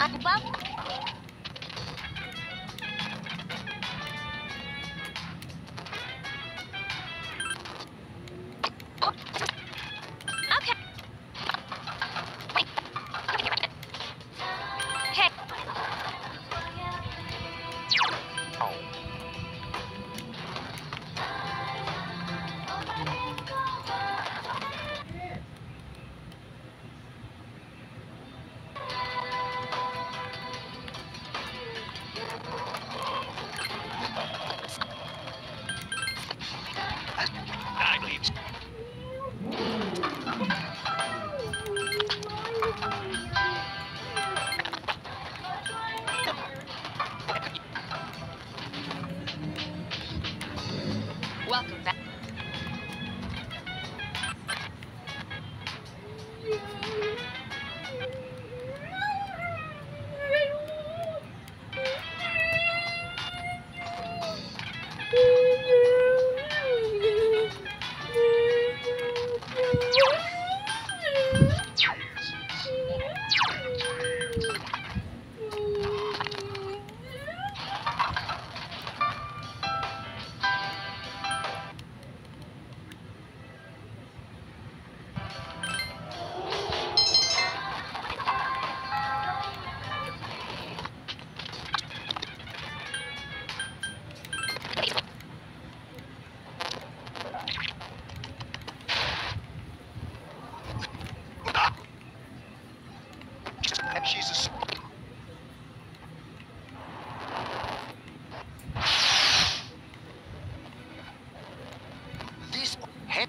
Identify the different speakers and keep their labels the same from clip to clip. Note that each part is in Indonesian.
Speaker 1: Apa?
Speaker 2: Welcome back.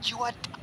Speaker 1: You are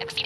Speaker 1: Exceed.